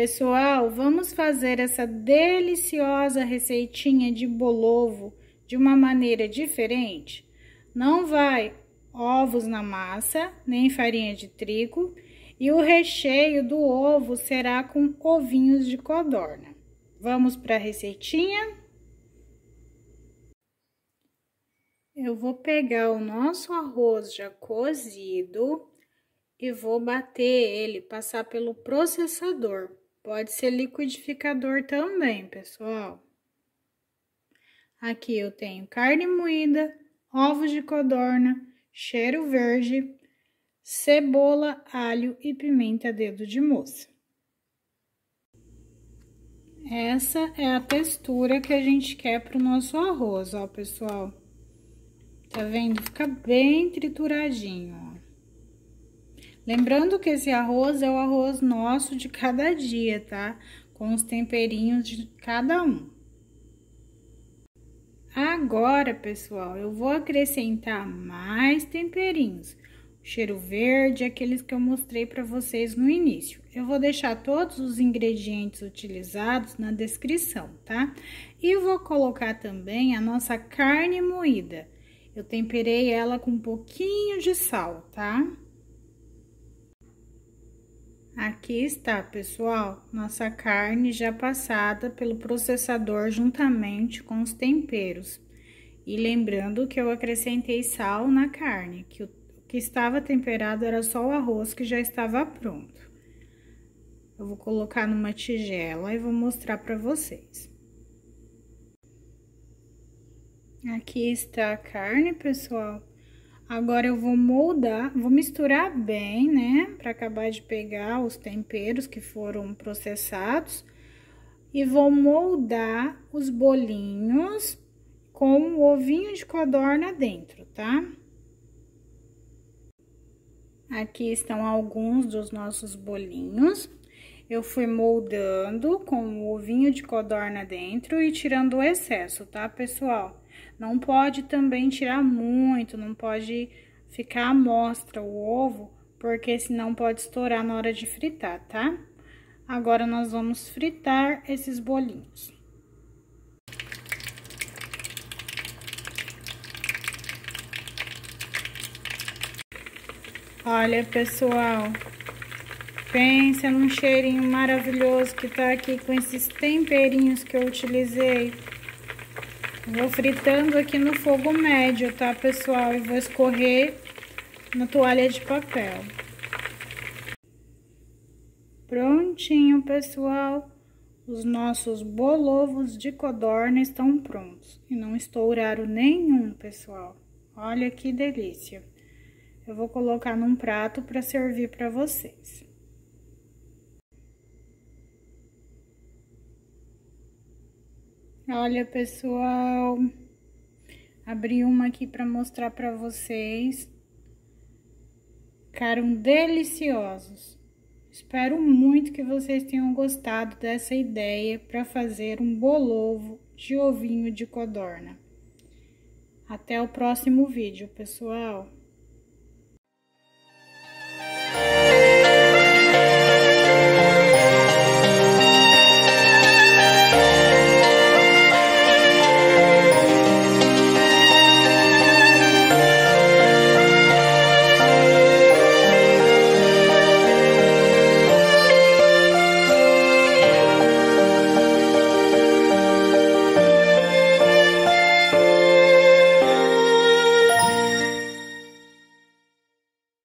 Pessoal, vamos fazer essa deliciosa receitinha de bolovo de uma maneira diferente? Não vai ovos na massa, nem farinha de trigo, e o recheio do ovo será com ovinhos de codorna. Vamos para a receitinha? Eu vou pegar o nosso arroz já cozido e vou bater ele, passar pelo processador. Pode ser liquidificador também, pessoal. Aqui eu tenho carne moída, ovos de codorna, cheiro verde, cebola, alho e pimenta dedo de moça. Essa é a textura que a gente quer para o nosso arroz, ó, pessoal. Tá vendo? Fica bem trituradinho, ó. Lembrando que esse arroz é o arroz nosso de cada dia, tá? Com os temperinhos de cada um. Agora, pessoal, eu vou acrescentar mais temperinhos. cheiro verde, aqueles que eu mostrei para vocês no início. Eu vou deixar todos os ingredientes utilizados na descrição, tá? E vou colocar também a nossa carne moída. Eu temperei ela com um pouquinho de sal, tá? Aqui está, pessoal, nossa carne já passada pelo processador juntamente com os temperos. E lembrando que eu acrescentei sal na carne, que o que estava temperado era só o arroz que já estava pronto. Eu vou colocar numa tigela e vou mostrar para vocês. Aqui está a carne, pessoal. Agora eu vou moldar, vou misturar bem, né? Para acabar de pegar os temperos que foram processados. E vou moldar os bolinhos com o ovinho de codorna dentro, tá? Aqui estão alguns dos nossos bolinhos. Eu fui moldando com o ovinho de codorna dentro e tirando o excesso, tá, pessoal? Não pode também tirar muito, não pode ficar à mostra o ovo, porque senão pode estourar na hora de fritar, tá? Agora, nós vamos fritar esses bolinhos. Olha, pessoal, pensa num cheirinho maravilhoso que tá aqui com esses temperinhos que eu utilizei. Vou fritando aqui no fogo médio, tá, pessoal? E vou escorrer na toalha de papel. Prontinho, pessoal. Os nossos bolovos de codorna estão prontos. E não estouraram nenhum, pessoal. Olha que delícia. Eu vou colocar num prato para servir para vocês. Olha, pessoal, abri uma aqui para mostrar para vocês. Ficaram deliciosos. Espero muito que vocês tenham gostado dessa ideia para fazer um bolovo de ovinho de codorna. Até o próximo vídeo, pessoal.